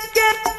get, get.